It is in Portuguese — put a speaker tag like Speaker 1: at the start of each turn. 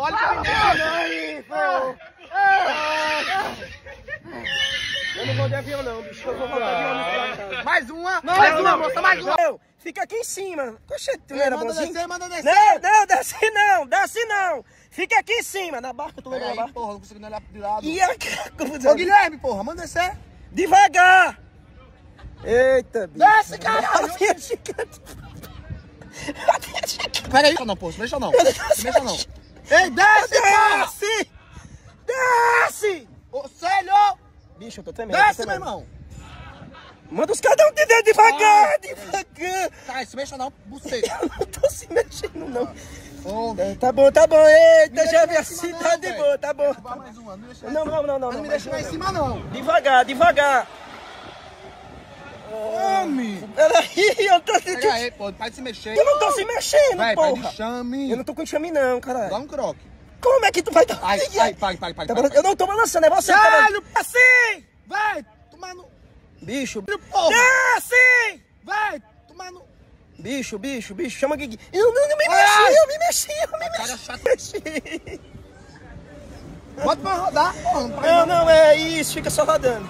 Speaker 1: olha o pneu aí, Eu não vou de avião não, bicho. Eu vou voltar de ônibus pra.
Speaker 2: Mais uma.
Speaker 1: Mais uma, moça, mais uma. Fica aqui em cima. Poxa, tu não era
Speaker 2: Manda
Speaker 1: bonzinho?
Speaker 2: descer, manda descer.
Speaker 1: Não, não, desce não, desce não. Fica aqui em cima, na barca, tu lembra da
Speaker 2: aí,
Speaker 1: barca?
Speaker 2: porra, não consigo nem olhar de lado.
Speaker 1: E a
Speaker 2: Ô, Guilherme, porra, manda descer.
Speaker 1: Devagar! Eita, bicho.
Speaker 2: Desce, caralho.
Speaker 1: A minha chicane. A minha chicane.
Speaker 2: Pega aí. Não, pô, deixa não. Deixa não. Ei, desce, porra.
Speaker 1: Desce! Desce!
Speaker 2: Ô, Célio.
Speaker 1: Bicho, tô tremendo. eu tô
Speaker 2: Desce, meu
Speaker 1: tremendo.
Speaker 2: irmão.
Speaker 1: Manda os cada um de dentro devagar, devagar.
Speaker 2: Sai, se mexa não, buceta.
Speaker 1: Eu não tô se mexendo, não. É, Tá bom, tá bom. Eita, já vi assim, tá de boa, tá bom.
Speaker 2: Não
Speaker 1: Não, não, não, não.
Speaker 2: Me deixa lá em cima, não.
Speaker 1: Devagar, devagar.
Speaker 2: Homem.
Speaker 1: Peraí, eu tô
Speaker 2: Pega
Speaker 1: sentindo.
Speaker 2: aí, pô, para de se mexer.
Speaker 1: Eu não tô se mexendo,
Speaker 2: chame.
Speaker 1: Eu não tô com chame, não,
Speaker 2: Dá
Speaker 1: caralho.
Speaker 2: um croque.
Speaker 1: Como é que tu vai dar?
Speaker 2: Ai, ai, pai, pai, pai.
Speaker 1: Tá Eu não tô balançando, é você tá
Speaker 2: Caralho,
Speaker 1: balançando. Assim!
Speaker 2: Vai, tomar no...
Speaker 1: Bicho,
Speaker 2: Porra.
Speaker 1: desce!
Speaker 2: Vai, tomar no...
Speaker 1: Bicho, bicho, bicho, chama Gui. Eu não, não me mexi, eu me mexi, eu me
Speaker 2: Cara
Speaker 1: mexi.
Speaker 2: chato.
Speaker 1: mexi.
Speaker 2: Bota pra rodar, porra.
Speaker 1: Não, não, é isso, fica só rodando.